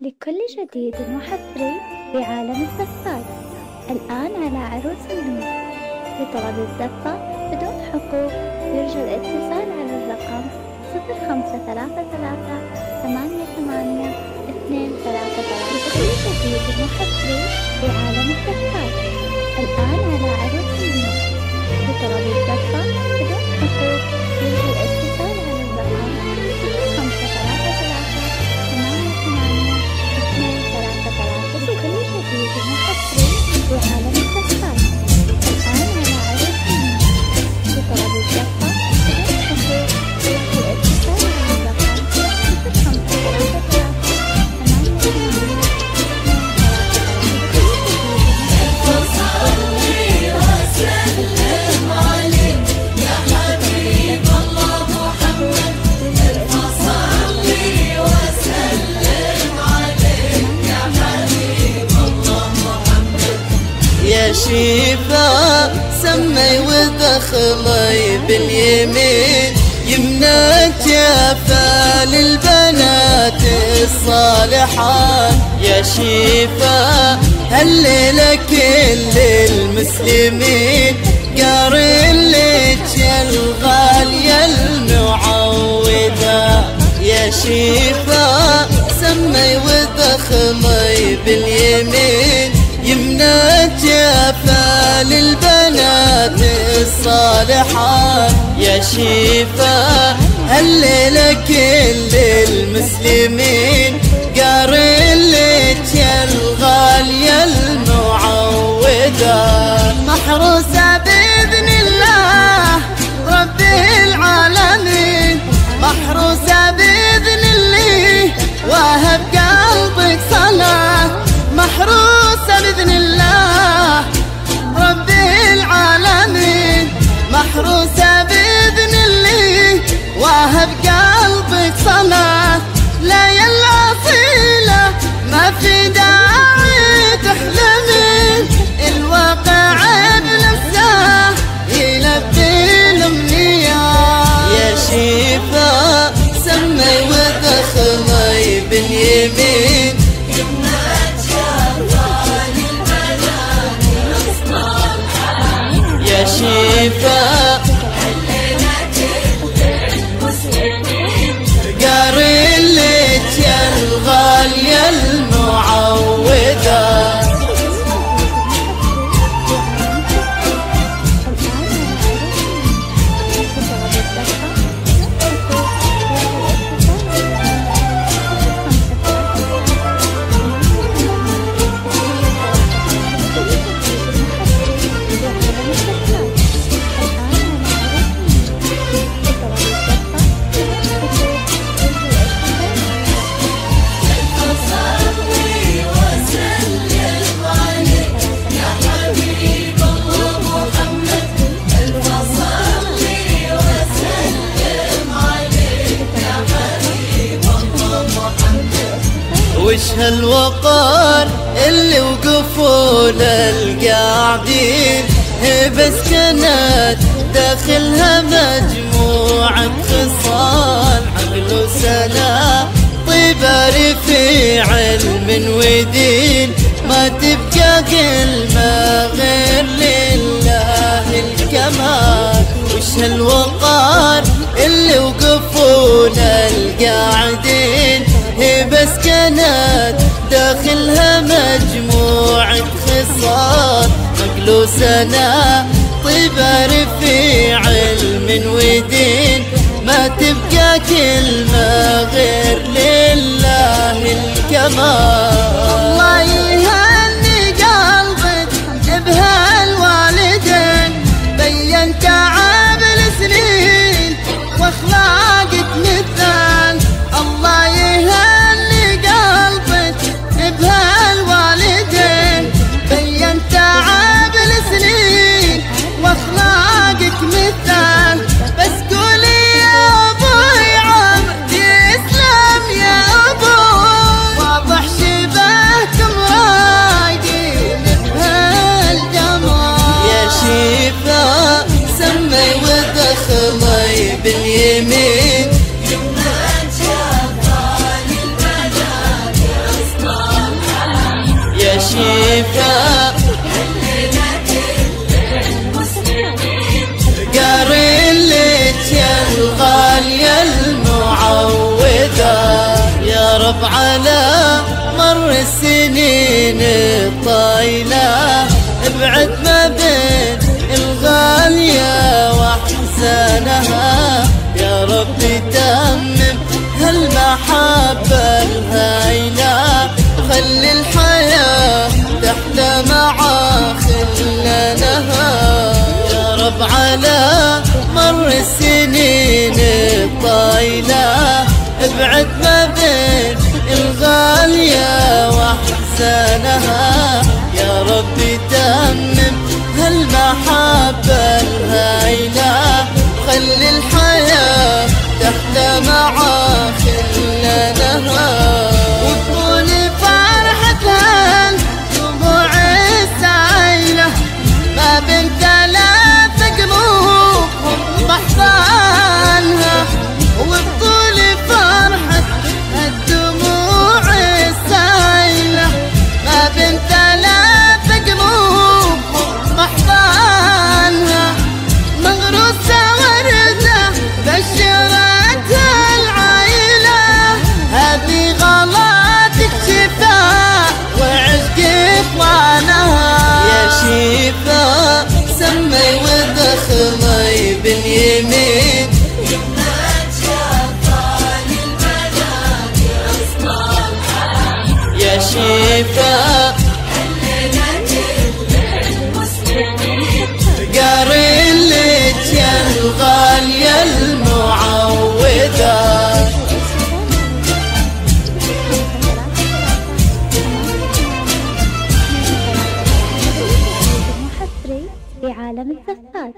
لكل جديد وحصري في عالم الزفات الآن على عروس النور. لطلب الزفة بدون حقوق. يرجى الاتصال على الرقم صفر خمسة ثلاثة ثلاثة ثمانية ثمانية اثنين ثلاثة ثلاثة. لكل جديد وحصري في عالم الزفات الآن على عروس النور لطلب الزفة بدون حقوق يرجى فال البنات الصالحات. يا شيفا هالليلة كل المسلمين قارن لك يا الغالية المعودة يا شيفا سمي وذخمي باليمين. يمنى جفا للبنات الصالحات. شيفا هالليلة كل المسلمين قارن لك يا الغالية المعودة. محروسة بإذن الله رب العالمين. محروسة بإذن الله وهب قلبك صلاة. محروسة بإذن الله هالوقار اللي وقفوا للقاعدين بس كانت داخلها مجموعة خصال عقل وسلام طيبة رفيع علم ودين. ما تبقى كلمة غير لله الكمال. وش هالوقار اللي وقفوا للقاعدين داخلها مجموعة خصال. مقلوسنا طيبة رفيع علم ودين. ما تبقى كلمة غير لله الكمال. شفاه قارن لك يا الغالية المعوذة يا رب على مر السنين الطايلة. ابعد ما بين الغالية وأحسانها يا رب تأمم هالمحال احسانها يا ربي تمم هالمحاسن العالم الزخات